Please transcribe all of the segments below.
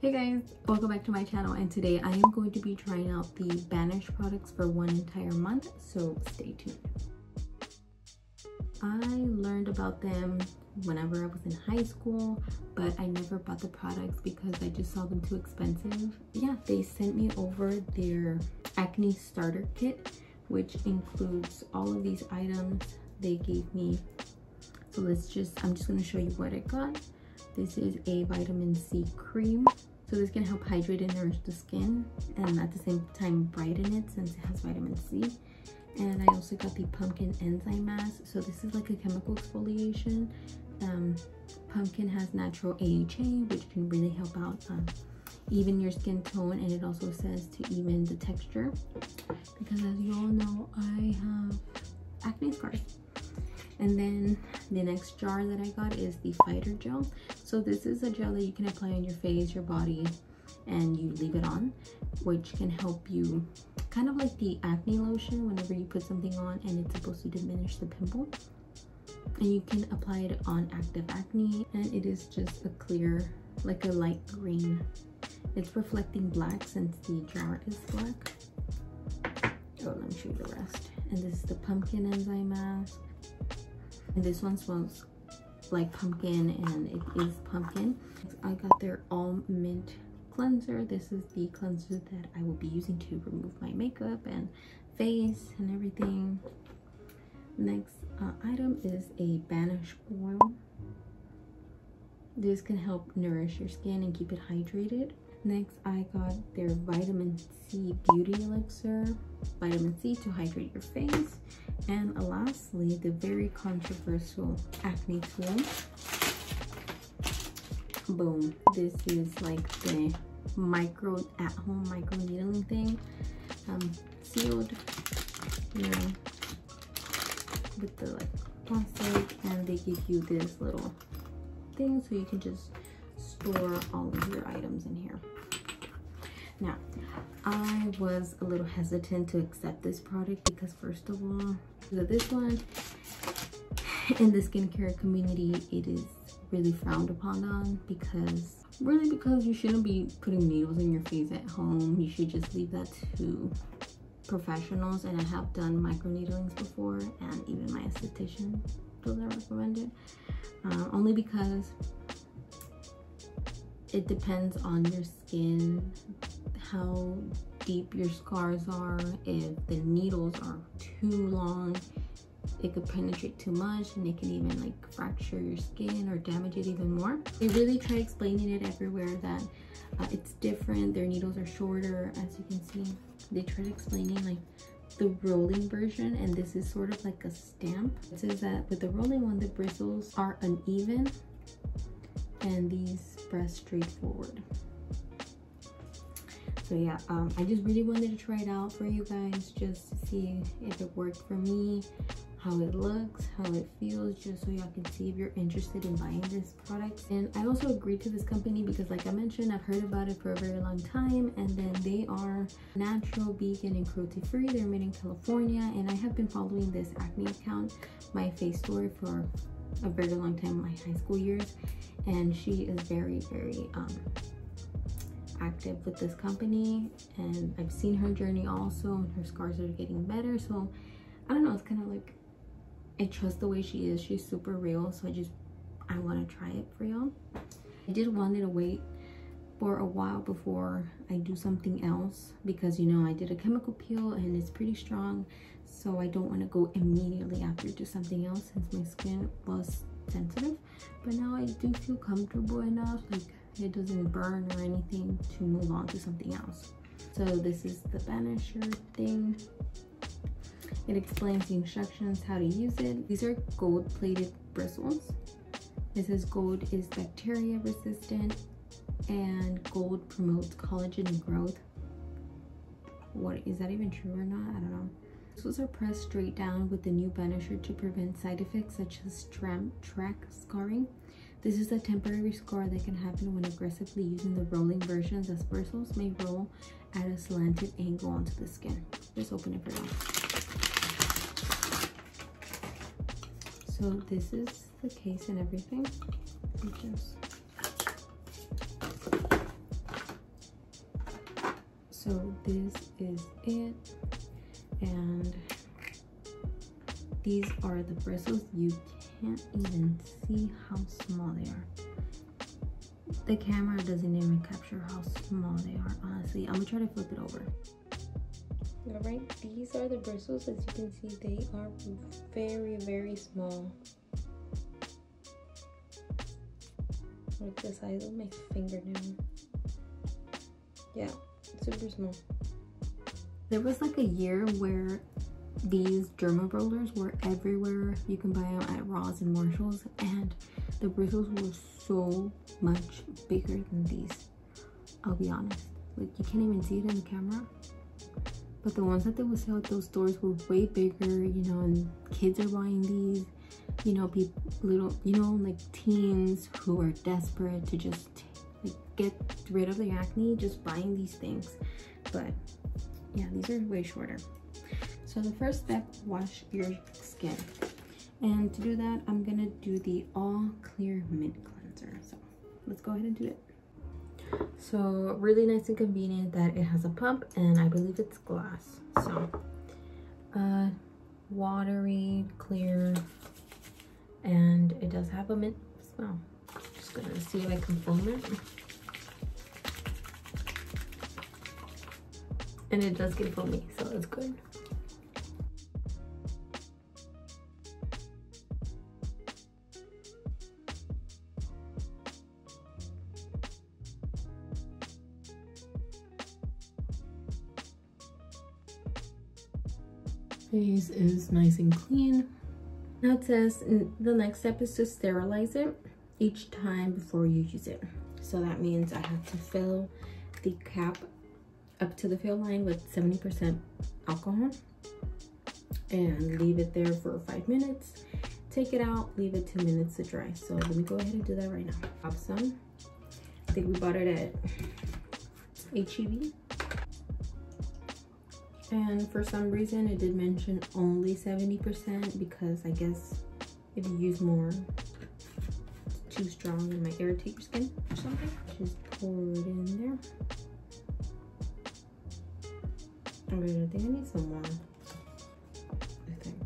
Hey guys, welcome back to my channel and today I am going to be trying out the Banish products for one entire month, so stay tuned. I learned about them whenever I was in high school, but I never bought the products because I just saw them too expensive. Yeah, they sent me over their acne starter kit, which includes all of these items they gave me. So let's just, I'm just gonna show you what I got. This is a vitamin C cream. So this can help hydrate and nourish the skin and at the same time brighten it since it has vitamin C. And I also got the pumpkin enzyme mask. So this is like a chemical exfoliation. Um, pumpkin has natural AHA, which can really help out um, even your skin tone. And it also says to even the texture. Because as you all know, I have acne scars. And then the next jar that I got is the fighter gel. So this is a gel that you can apply on your face, your body, and you leave it on, which can help you kind of like the acne lotion whenever you put something on and it's supposed to diminish the pimple. And you can apply it on active acne and it is just a clear, like a light green. It's reflecting black since the jar is black. Oh, let me show you the rest. And this is the pumpkin enzyme mask and this one smells like pumpkin and it is pumpkin. I got their all mint cleanser. This is the cleanser that i will be using to remove my makeup and face and everything. Next uh, item is a banish oil. This can help nourish your skin and keep it hydrated. Next, I got their vitamin C beauty elixir, vitamin C to hydrate your face. And lastly, the very controversial acne tool. Boom. This is like the micro at-home micro needling thing. Um, sealed, you know, with the like plastic and they give you this little thing so you can just store all of your items in here. Now, I was a little hesitant to accept this product because first of all, this one in the skincare community, it is really frowned upon on because really because you shouldn't be putting needles in your face at home. You should just leave that to professionals and I have done microneedlings before and even my esthetician doesn't recommend it. Uh, only because it depends on your skin how deep your scars are. If the needles are too long it could penetrate too much and it can even like fracture your skin or damage it even more. They really try explaining it everywhere that uh, it's different their needles are shorter as you can see. They try explaining like the rolling version and this is sort of like a stamp. It says that with the rolling one the bristles are uneven and these press straight forward so yeah um, i just really wanted to try it out for you guys just to see if it worked for me how it looks how it feels just so y'all can see if you're interested in buying this product. And i also agreed to this company because like i mentioned i've heard about it for a very long time and then they are natural vegan and cruelty free they're made in california and i have been following this acne account my face story for a very long time my high school years and she is very very um active with this company and I've seen her journey also and her scars are getting better so I don't know it's kind of like I trust the way she is she's super real so I just I want to try it for y'all. I did wanted to wait for a while before I do something else because you know I did a chemical peel and it's pretty strong so I don't want to go immediately after to something else since my skin was sensitive but now I do feel comfortable enough like it doesn't burn or anything to move on to something else. So this is the banisher thing. It explains the instructions how to use it. These are gold plated bristles. This says gold is bacteria resistant and gold promotes collagen growth. What is that even true or not? I don't know. Bristles are pressed straight down with the new banisher to prevent side effects such as track scarring this is a temporary scar that can happen when aggressively using the rolling versions as bristles may roll at a slanted angle onto the skin. Just open it for now. So this is the case and everything. Just so this is it and these are the bristles you can't even see how small they are. The camera doesn't even capture how small they are honestly. I'm gonna try to flip it over. All right these are the bristles. As you can see they are very very small. Like the size of my fingernail. Yeah super small. There was like a year where these derma rollers were everywhere. You can buy them at ross and marshalls and the bristles were so much bigger than these i'll be honest. Like you can't even see it in the camera. But the ones that they would sell at those stores were way bigger you know and kids are buying these. You know people little you know like teens who are desperate to just like get rid of their acne just buying these things. But yeah these are way shorter so the first step wash your skin. And to do that i'm gonna do the all clear mint cleanser. So let's go ahead and do it. So really nice and convenient that it has a pump and i believe it's glass. So uh watery clear and it does have a mint smell just gonna see if i can foam it. And it does get foamy so it's good face is nice and clean. Now it says the next step is to sterilize it each time before you use it. So that means I have to fill the cap up to the fill line with 70% alcohol and leave it there for five minutes. Take it out, leave it two minutes to dry. So let me go ahead and do that right now. Have some. I think we bought it at HEB and for some reason it did mention only 70% because I guess if you use more it's too strong it might irritate your skin or something. Just pour it in there. Okay I think I need some more I think.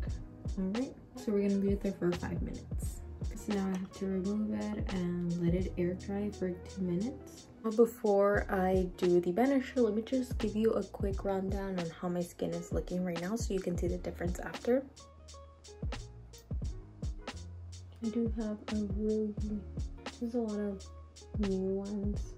All right so we're gonna leave it there for five minutes. So now I have to remove it and let it air dry for two minutes before I do the banisher, let me just give you a quick rundown on how my skin is looking right now so you can see the difference after. I do have a really, there's a lot of new ones.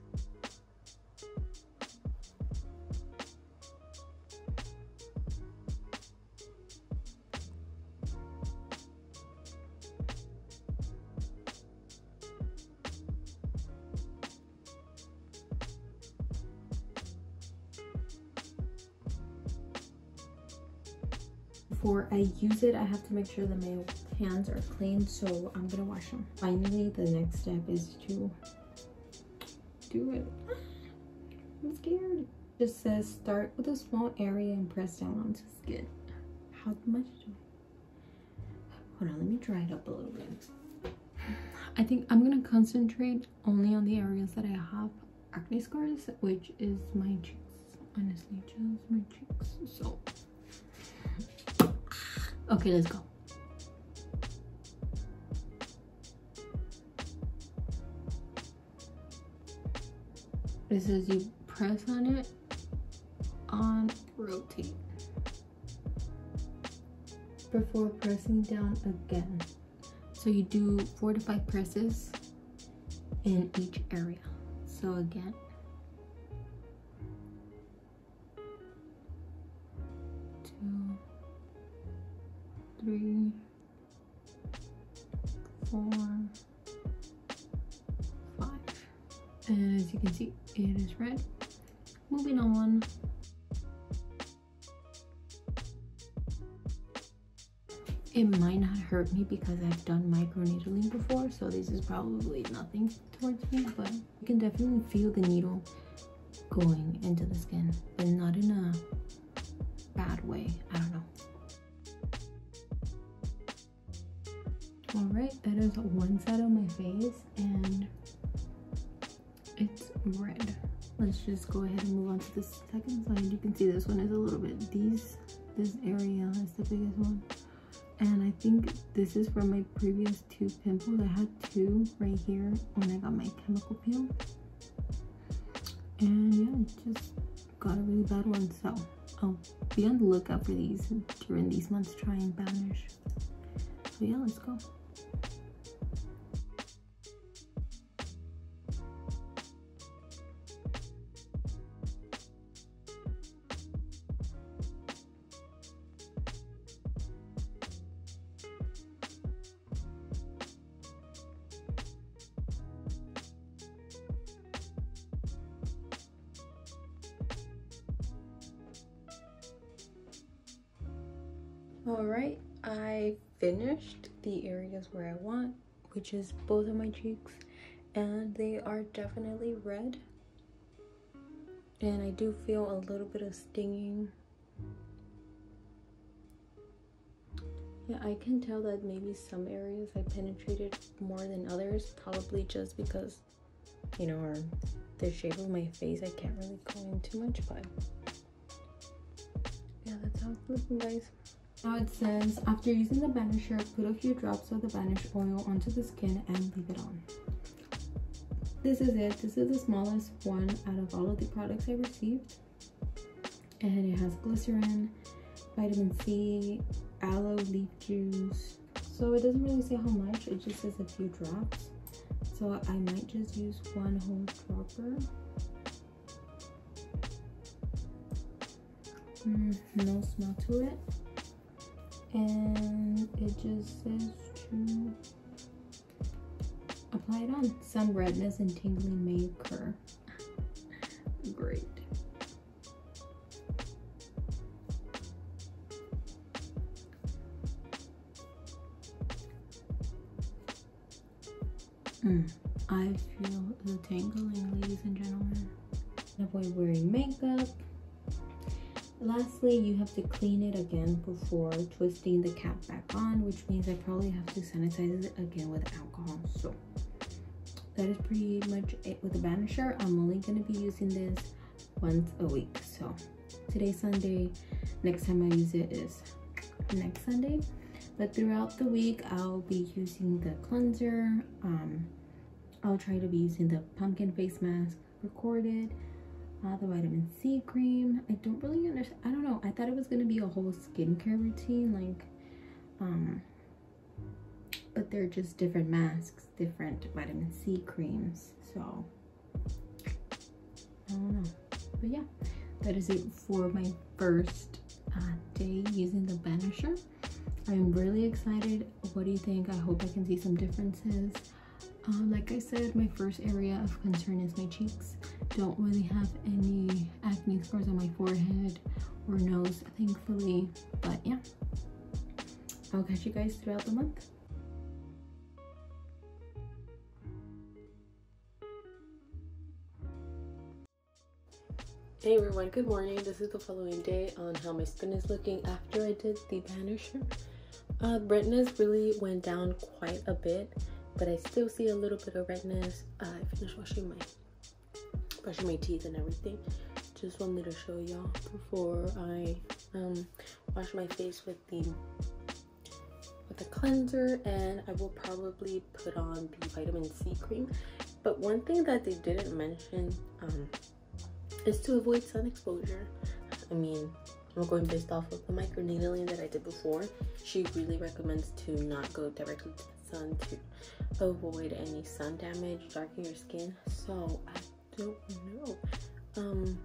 Before I use it, I have to make sure that my hands are clean, so I'm gonna wash them. Finally, the next step is to do it. I'm scared. It just says start with a small area and press down onto skin. How much do I? Hold on, let me dry it up a little bit. I think I'm gonna concentrate only on the areas that I have acne scars, which is my cheeks. Honestly, just my cheeks. So Okay, let's go. It says you press on it on rotate before pressing down again. So you do four to five presses in each area. So again, three, four, five. And as you can see, it is red. Moving on. It might not hurt me because I've done microneedling before, so this is probably nothing towards me, but you can definitely feel the needle going into the skin, but not in a bad way. I don't know. All right that is one side of my face and it's red. Let's just go ahead and move on to the second side. You can see this one is a little bit these this area is the biggest one. And i think this is from my previous two pimples. I had two right here when i got my chemical peel and yeah just got a really bad one. So i'll be on the lookout for these during these months. Try and banish. So yeah let's go which is both of my cheeks and they are definitely red. And i do feel a little bit of stinging. Yeah i can tell that maybe some areas i penetrated more than others probably just because you know or the shape of my face i can't really go in too much but yeah that's how it's looking guys now it says, after using the banisher, put a few drops of the banish oil onto the skin and leave it on. This is it. This is the smallest one out of all of the products I received. And it has glycerin, vitamin C, aloe leaf juice. So it doesn't really say how much, it just says a few drops. So I might just use one whole dropper. Mm, no smell to it and it just says to apply it on. Some redness and tingling may occur. Great. Mm, I feel the tingling ladies and gentlemen. Avoid wearing Lastly, you have to clean it again before twisting the cap back on, which means I probably have to sanitize it again with alcohol. So that is pretty much it with the banisher. I'm only going to be using this once a week. So today's Sunday. Next time I use it is next Sunday. But throughout the week, I'll be using the cleanser. Um, I'll try to be using the pumpkin face mask recorded uh, the vitamin C cream. I don't really understand. I don't know. I thought it was going to be a whole skincare routine. Like, um, but they're just different masks, different vitamin C creams. So, I don't know. But yeah, that is it for my first uh, day using the Banisher. I'm really excited. What do you think? I hope I can see some differences. Um, like I said, my first area of concern is my cheeks. Don't really have any acne scars on my forehead or nose, thankfully. But yeah, I'll catch you guys throughout the month. Hey everyone, good morning. This is the following day on how my skin is looking after I did the banisher. Uh, redness really went down quite a bit but I still see a little bit of redness. Uh, I finished washing my brushing my teeth and everything. Just wanted to show y'all before I um, wash my face with the with the cleanser and I will probably put on the vitamin C cream. But one thing that they didn't mention um, is to avoid sun exposure. I mean, I'm going based off of the microneedling that I did before. She really recommends to not go directly to the sun to avoid any sun damage, darken your skin. So I don't know. Um,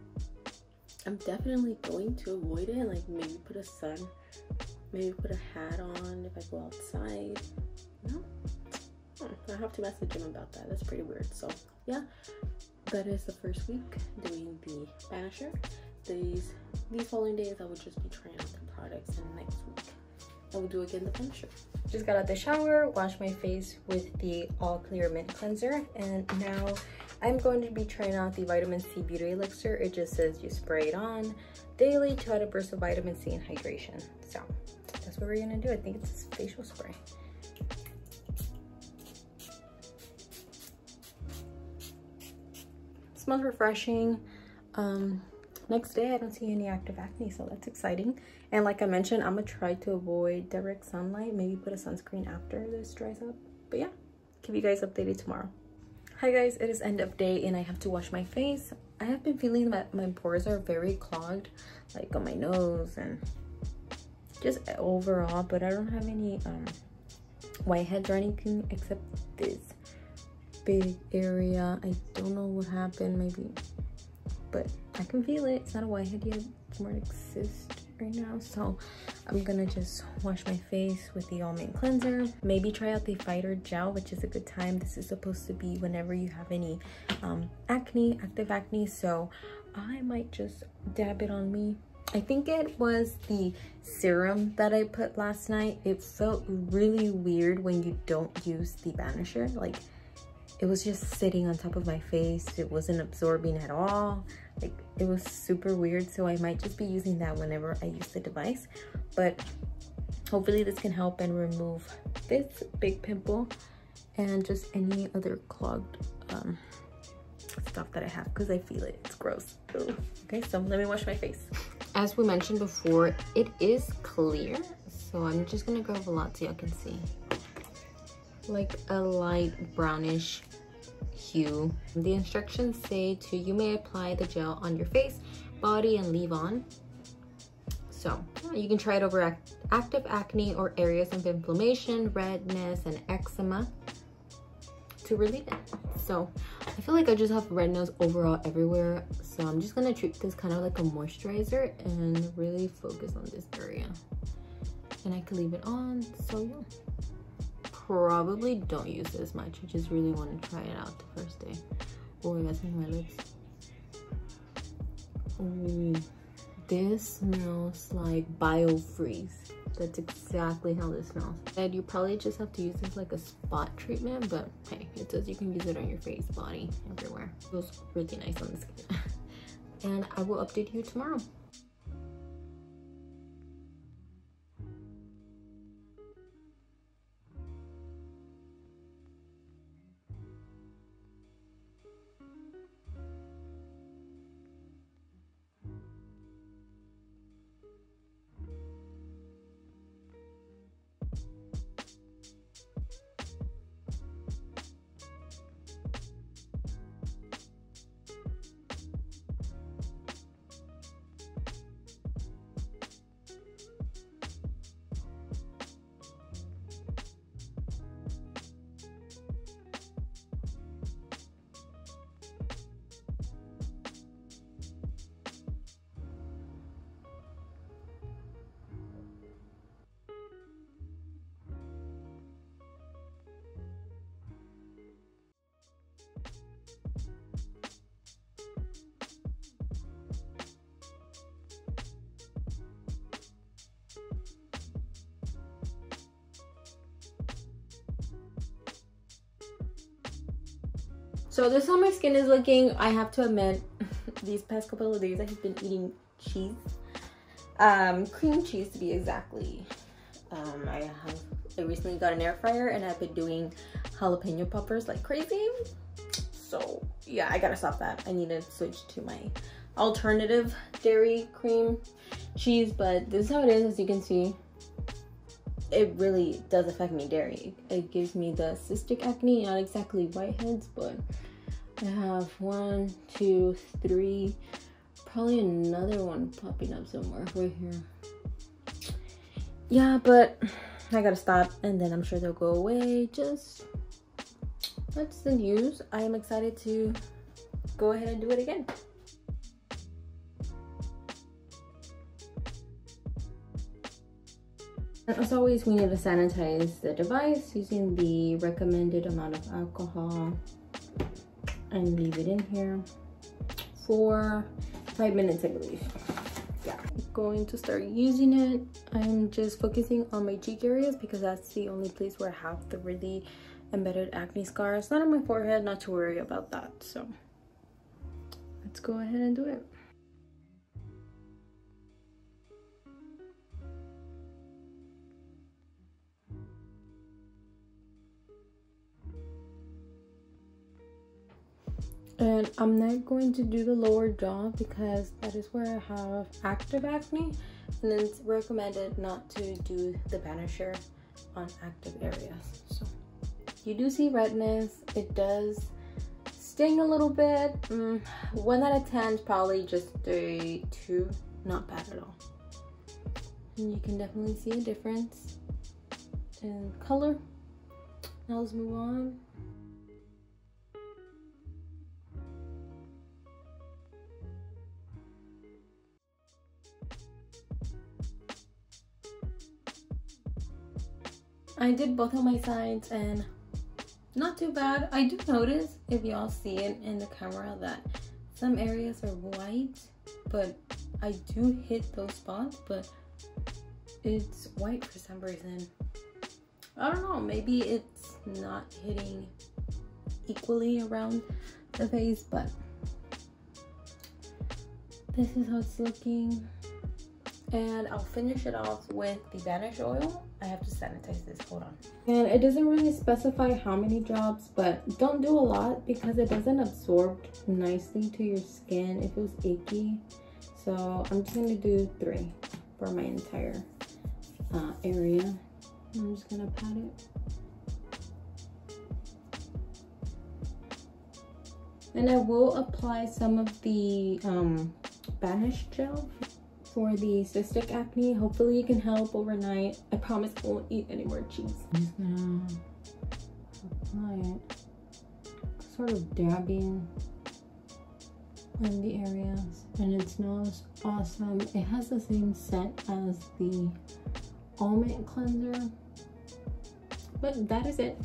I'm definitely going to avoid it. Like maybe put a sun, maybe put a hat on if I go outside. No, hmm, I have to message him about that. That's pretty weird. So yeah, that is the first week doing the banisher. These these following days I will just be trying out the products, and next week I will do again the banisher. Just got out the shower, washed my face with the All Clear Mint Cleanser, and now I'm going to be trying out the Vitamin C Beauty Elixir. It just says you spray it on daily to add a burst of vitamin C and hydration. So that's what we're gonna do. I think it's a facial spray. smells refreshing. Um, next day I don't see any active acne, so that's exciting. And like I mentioned, I'm gonna try to avoid direct sunlight, maybe put a sunscreen after this dries up. But yeah, keep you guys updated tomorrow. Hi guys, it is end of day and I have to wash my face. I have been feeling that my pores are very clogged, like on my nose and just overall, but I don't have any um, whiteheads or anything except this big area. I don't know what happened, maybe, but I can feel it. It's not a whitehead yet, it's more like cyst right now. So I'm gonna just wash my face with the All Mint Cleanser. Maybe try out the Fighter Gel, which is a good time. This is supposed to be whenever you have any um, acne, active acne. So I might just dab it on me. I think it was the serum that I put last night. It felt really weird when you don't use the banisher. Like it was just sitting on top of my face. It wasn't absorbing at all. Like it was super weird. So I might just be using that whenever I use the device. But hopefully this can help and remove this big pimple and just any other clogged um, stuff that I have because I feel it. It's gross. Okay, so let me wash my face. As we mentioned before, it is clear. So I'm just gonna grab a lot so y'all can see. Like a light brownish hue. The instructions say to you may apply the gel on your face, body, and leave on. So uh, you can try it over act active acne or areas of inflammation, redness, and eczema to relieve it. So I feel like I just have redness overall everywhere. So I'm just gonna treat this kind of like a moisturizer and really focus on this area. And I can leave it on, so yeah probably don't use this much. I just really want to try it out the first day. Oh, I got some my lips. Ooh, this smells like biofreeze. That's exactly how this smells. And you probably just have to use this like a spot treatment, but hey, it says you can use it on your face, body, everywhere. It feels really nice on the skin. and I will update you tomorrow. So this is how my skin is looking. I have to admit, these past couple of days I have been eating cheese. Um, cream cheese to be exactly. Um, I have I recently got an air fryer and I've been doing jalapeno poppers like crazy. So yeah, I gotta stop that. I need to switch to my alternative dairy cream cheese, but this is how it is as you can see. It really does affect me dairy. It gives me the cystic acne, not exactly whiteheads, but I have one, two, three, probably another one popping up somewhere right here. Yeah, but I gotta stop and then I'm sure they'll go away. Just that's the news. I am excited to go ahead and do it again. As always, we need to sanitize the device using the recommended amount of alcohol and leave it in here for five minutes, I believe. Yeah, going to start using it. I'm just focusing on my cheek areas because that's the only place where I have the really embedded acne scars. Not on my forehead, not to worry about that. So let's go ahead and do it. And I'm not going to do the lower jaw because that is where I have active acne. And it's recommended not to do the banisher on active areas. So you do see redness. It does sting a little bit. Mm, one out of 10 is probably just a two. Not bad at all. And you can definitely see a difference in color. Now let's move on. I did both of my sides and not too bad. I do notice if y'all see it in the camera that some areas are white, but I do hit those spots, but it's white for some reason. I don't know, maybe it's not hitting equally around the face, but this is how it's looking. And I'll finish it off with the Banish oil. I have to sanitize this, hold on. And it doesn't really specify how many drops, but don't do a lot because it doesn't absorb nicely to your skin. It feels icky. So I'm just gonna do three for my entire uh, area. I'm just gonna pat it. And I will apply some of the um, Banish gel for the cystic acne. Hopefully it can help overnight. I promise I won't eat any more cheese. Just gonna apply it. Sort of dabbing on the areas. And it smells awesome. It has the same scent as the all mint cleanser. But that is it.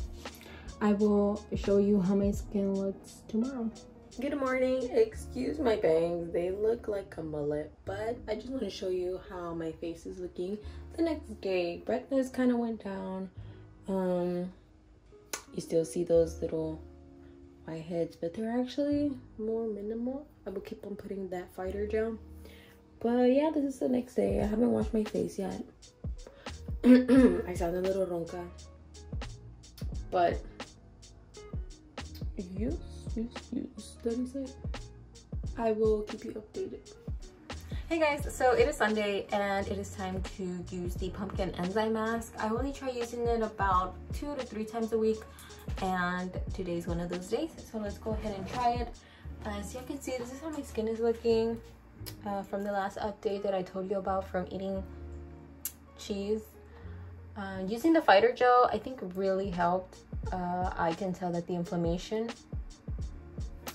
I will show you how my skin looks tomorrow. Good morning. Excuse my bangs. They look like a mullet, but I just want to show you how my face is looking the next day. Redness kind of went down. Um, you still see those little whiteheads, but they're actually more minimal. I will keep on putting that fighter gel. But yeah, this is the next day. I haven't washed my face yet. I sound a little ronca. But yes, yes, that is it. I will keep you updated. Hey guys, so it is Sunday and it is time to use the pumpkin enzyme mask. I only try using it about two to three times a week and today's one of those days. So let's go ahead and try it. As you can see, this is how my skin is looking uh, from the last update that I told you about from eating cheese. Uh, using the fighter gel, I think really helped. Uh, I can tell that the inflammation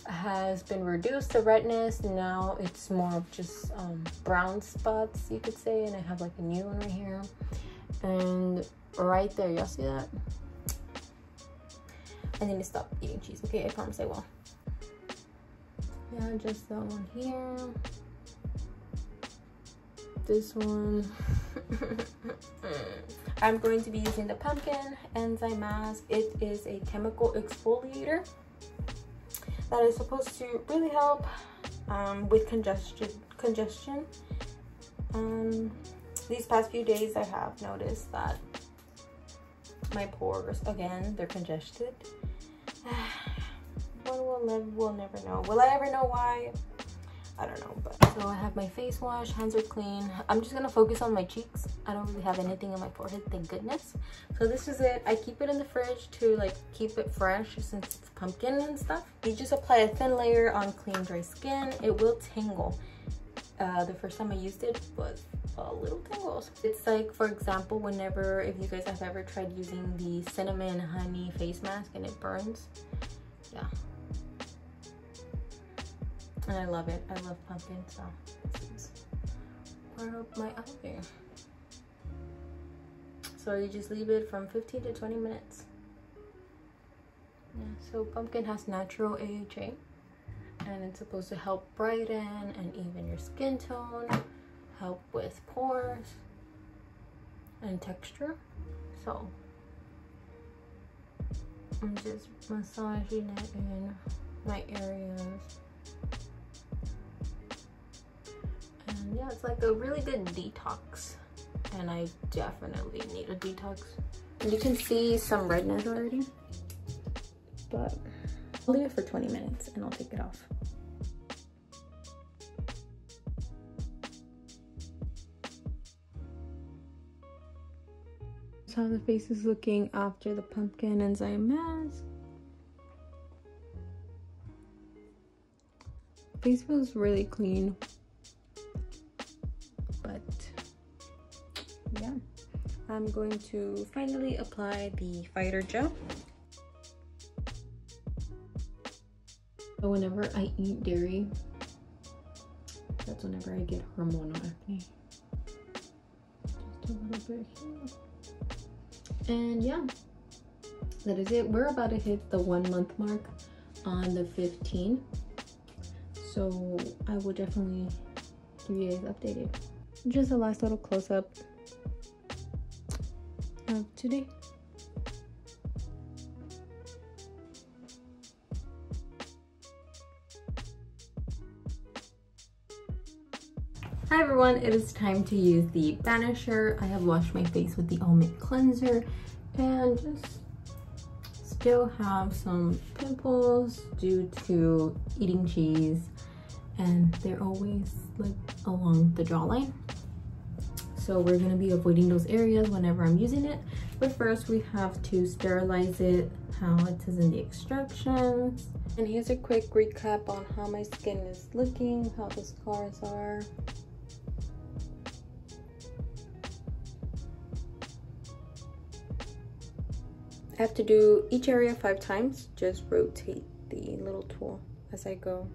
has been reduced, the redness. Now it's more of just um, brown spots, you could say. And I have like a new one right here. And right there, y'all see that? I need to stop eating cheese. Okay, I promise I will. Yeah, just that one here. This one. I'm going to be using the pumpkin enzyme mask. It is a chemical exfoliator that is supposed to really help um, with congestion. Congestion. Um, these past few days, I have noticed that my pores again they're congested. one will never we'll never know. Will I ever know why? I don't know, but so I have my face wash, hands are clean. I'm just gonna focus on my cheeks. I don't really have anything on my forehead, thank goodness. So this is it. I keep it in the fridge to like keep it fresh since it's pumpkin and stuff. You just apply a thin layer on clean, dry skin. It will tingle. Uh, the first time I used it was a little tingles. It's like, for example, whenever, if you guys have ever tried using the cinnamon honey face mask and it burns, yeah, and I love it. I love pumpkin, so this is part of my outfit. So you just leave it from 15 to 20 minutes. Yeah, so pumpkin has natural AHA and it's supposed to help brighten and even your skin tone, help with pores and texture. So I'm just massaging it in my areas yeah it's like a really good detox and I definitely need a detox and you can see some redness already but I'll leave it for 20 minutes and I'll take it off. That's how the face is looking after the pumpkin enzyme mask. Face feels really clean. I'm going to finally apply the fighter gel. So whenever I eat dairy, that's whenever I get hormonal acne. Just a little bit here. And yeah, that is it. We're about to hit the one month mark on the 15th. So I will definitely give you guys updated. Just a last little close up of today. Hi everyone, it is time to use the Banisher. I have washed my face with the All Mint Cleanser and just still have some pimples due to eating cheese and they're always like along the jawline. So we're gonna be avoiding those areas whenever I'm using it. But first we have to sterilize it how it is in the instructions. And here's a quick recap on how my skin is looking, how the scars are. I have to do each area five times. Just rotate the little tool as I go.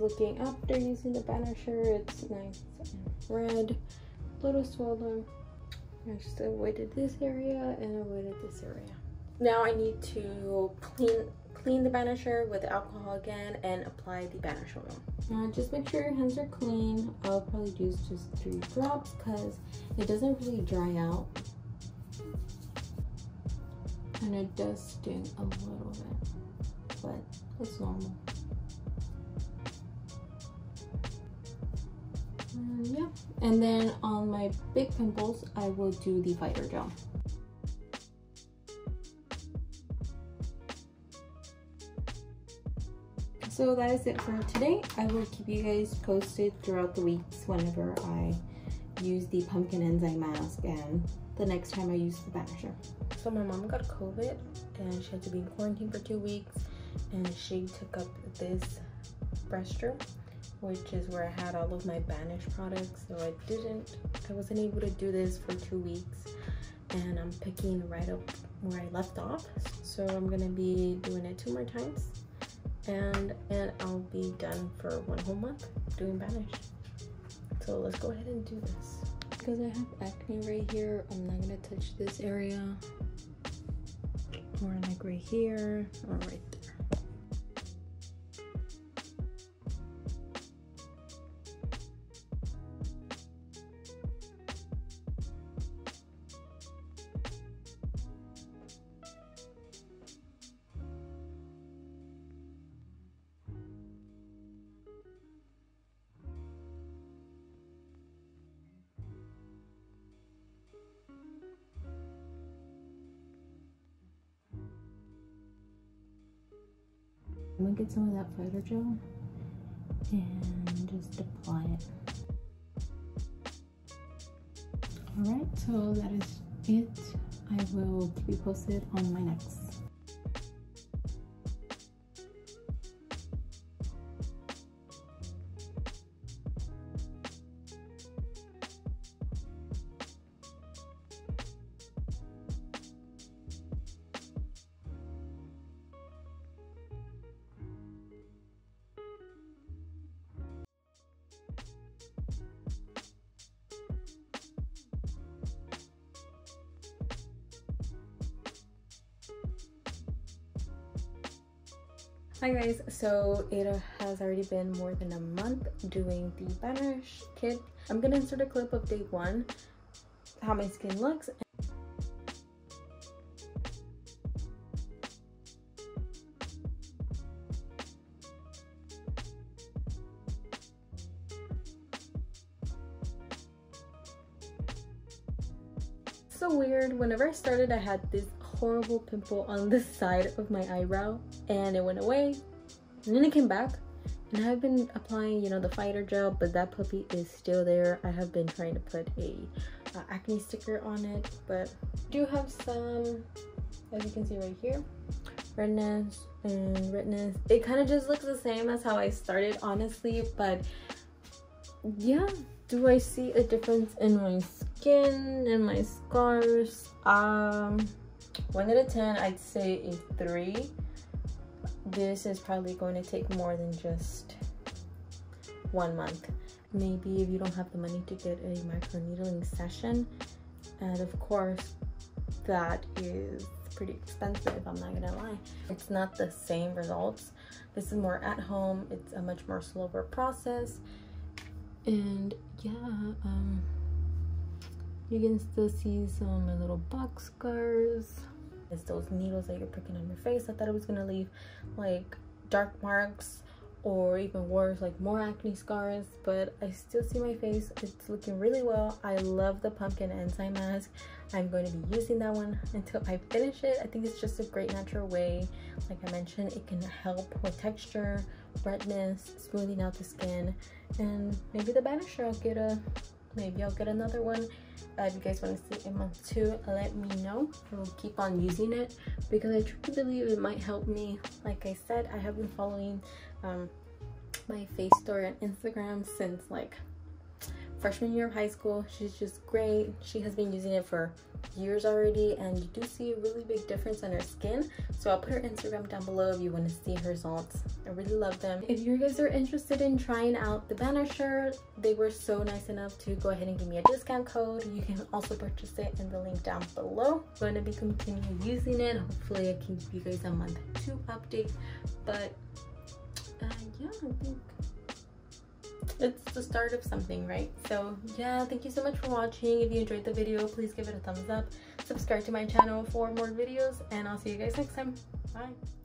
Looking after using the Banisher. It's nice and red, a little swollen. I just avoided this area and avoided this area. Now I need to clean clean the banisher with alcohol again and apply the banisher oil. Uh, just make sure your hands are clean. I'll probably use just three drops because it doesn't really dry out. And it does sting a little bit, but it's normal. Mm, yeah and then on my big pimples i will do the fighter gel. So that is it for today. I will keep you guys posted throughout the weeks whenever i use the pumpkin enzyme mask and the next time i use the banisher so my mom got covid and she had to be in quarantine for two weeks and she took up this restroom which is where I had all of my Banish products. So I didn't, I wasn't able to do this for two weeks and I'm picking right up where I left off. So I'm gonna be doing it two more times and, and I'll be done for one whole month doing Banish. So let's go ahead and do this. Because I have acne right here, I'm not gonna touch this area or like right here or right gel and just apply it. Alright, so that is it. I will keep you posted on my next Hi guys, so it has already been more than a month doing the Banish kit. I'm gonna insert a clip of day one, how my skin looks. so weird whenever i started i had this horrible pimple on the side of my eyebrow and it went away. And then it came back and I've been applying you know the fighter gel but that puppy is still there. I have been trying to put a uh, acne sticker on it but I do have some as you can see right here redness and redness. It kind of just looks the same as how I started honestly but yeah. Do I see a difference in my skin and my scars? Um 1 out of 10, I'd say a 3. This is probably going to take more than just one month. Maybe if you don't have the money to get a microneedling session, and of course, that is pretty expensive, I'm not gonna lie. It's not the same results. This is more at home, it's a much more slower process. And yeah, um, you can still see some of my little box scars it's those needles that you're pricking on your face i thought it was gonna leave like dark marks or even worse like more acne scars but i still see my face. It's looking really well. I love the pumpkin enzyme mask. I'm going to be using that one until i finish it. I think it's just a great natural way like i mentioned it can help with texture redness smoothing out the skin and maybe the banisher i'll get a maybe i'll get another one. Uh, if you guys want to see in month two let me know. I will keep on using it because i truly believe it might help me. Like i said i have been following um, my face story on instagram since like freshman year of high school. She's just great. She has been using it for years already and you do see a really big difference on her skin. So i'll put her instagram down below if you want to see her results. I really love them. If you guys are interested in trying out the banisher they were so nice enough to go ahead and give me a discount code. You can also purchase it in the link down below. I'm going to be continuing using it. Hopefully i can give you guys a month two update. But uh, yeah i think it's the start of something right? So yeah thank you so much for watching. If you enjoyed the video please give it a thumbs up. Subscribe to my channel for more videos and i'll see you guys next time. Bye